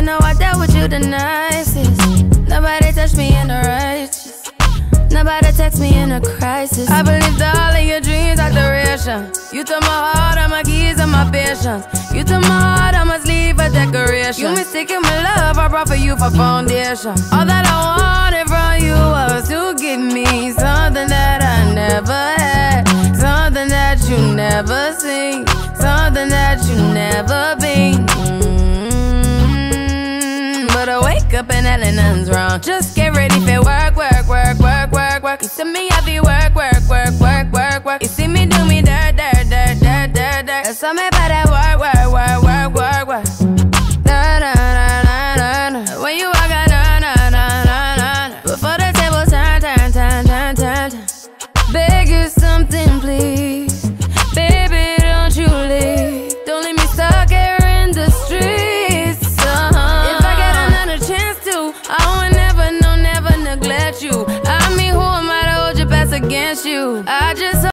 You know I dealt with you the nicest. Nobody touched me in the righteous. Nobody text me in a crisis. I believed all of your dreams are duration. You took my heart, all my keys, and my patience. You took my heart, I must leave a decoration. You mistaken my love, I brought for you for foundation. All that I wanted from you was to give me something that I never had, something that you never seen, something that you never been. Wake up and hell nothing's wrong. Just get ready for work, work, work, work, work, work. You see me, I be work, work, work, work, work, work. You see me do me dirt, dirt, dirt, dirt, dirt, dirt. That's all me I would never, no, never neglect you. I mean, who am I to hold your best against you? I just